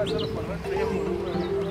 بقى سنة مرات